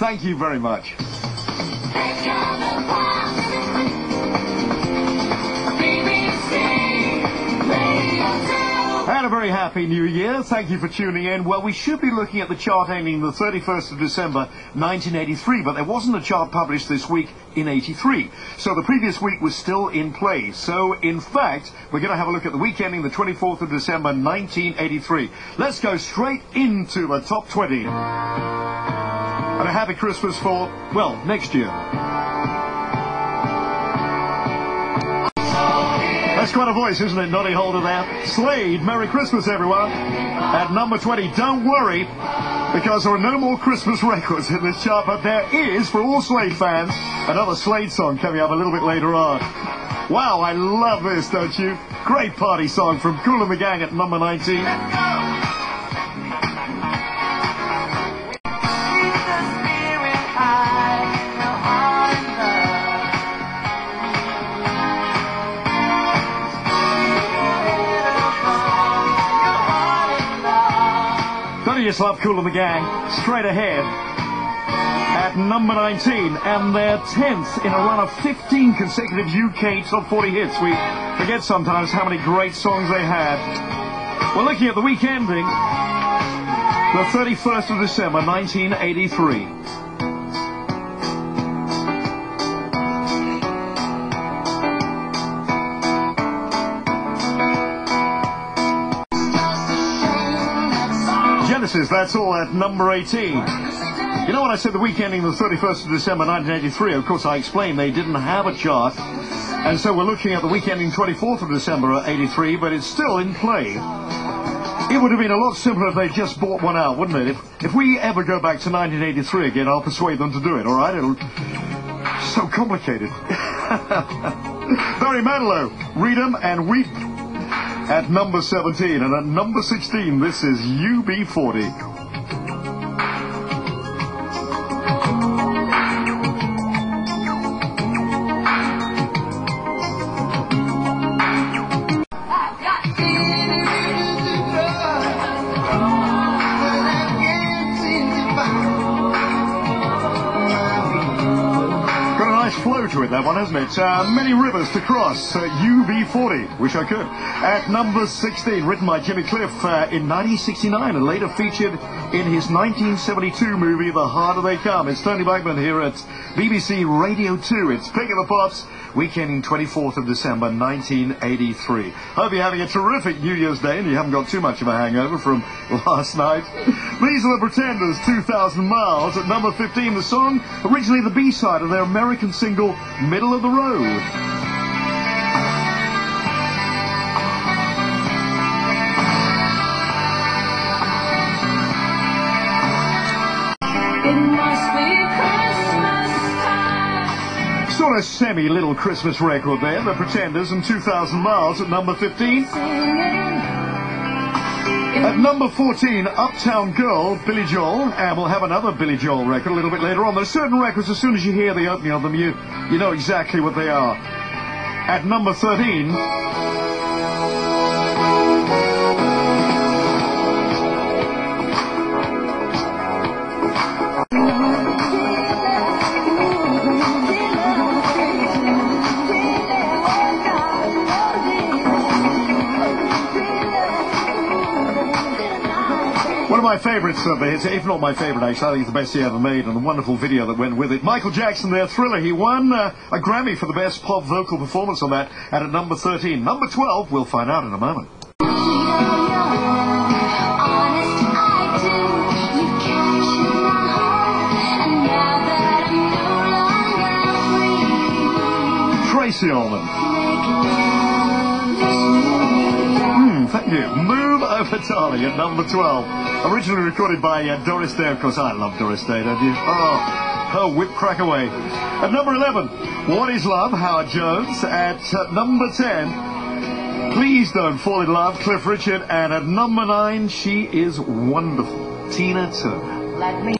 Thank you very much. And a very happy new year. Thank you for tuning in. Well, we should be looking at the chart ending the 31st of December 1983, but there wasn't a chart published this week in 83. So the previous week was still in play. So, in fact, we're going to have a look at the week ending the 24th of December 1983. Let's go straight into the top 20. And a happy Christmas for, well, next year. That's quite a voice, isn't it? Noddy Holder there. Slade, Merry Christmas, everyone. At number 20, don't worry, because there are no more Christmas records in this chart, but there is, for all Slade fans, another Slade song coming up a little bit later on. Wow, I love this, don't you? Great party song from Kool and the Gang at number 19. Don't you just love Kool and the Gang? Straight ahead at number 19, and their 10th in a run of 15 consecutive UK top 40 hits. We forget sometimes how many great songs they had. We're looking at the week ending, the 31st of December, 1983. That's all at number 18. You know when I said the week ending the 31st of December 1983, of course I explained they didn't have a chart. And so we're looking at the week ending 24th of December 83, but it's still in play. It would have been a lot simpler if they just bought one out, wouldn't it? If, if we ever go back to 1983 again, I'll persuade them to do it, all right? It'll... So complicated. Barry Manilow, them and Weep at number 17. And at number 16, this is UB40. Flow to it, that one, hasn't it? Uh, many rivers to cross. Uh, UB40. Wish I could. At number 16, written by Jimmy Cliff uh, in 1969 and later featured in his 1972 movie The Harder They Come. It's Tony Blackburn here at BBC Radio 2. It's Pick of the Pops, weekending 24th of December 1983. Hope you're having a terrific New Year's Day and you haven't got too much of a hangover from last night. These are the Pretenders, 2,000 Miles. At number 15, the song, originally the B-side of their American single, Middle of the Road. Sort of semi little Christmas record there, The Pretenders and 2,000 Miles at number 15. At number 14, Uptown Girl, Billy Joel, and we'll have another Billy Joel record a little bit later on. There's certain records, as soon as you hear the opening of them, you, you know exactly what they are. At number 13, of my favourites of hits, if not my favourite actually, I think it's the best he ever made, and the wonderful video that went with it. Michael Jackson, their Thriller, he won uh, a Grammy for the best pop vocal performance on that, and at number 13. Number 12, we'll find out in a moment. Honest, I thank you. Move over, darling, at number 12. Originally recorded by uh, Doris Day. Of course, I love Doris Day, don't you? Oh, her whip crack away. At number 11, What is Love? Howard Jones. At uh, number 10, Please Don't Fall in Love, Cliff Richard. And at number 9, she is wonderful, Tina Turner. Let me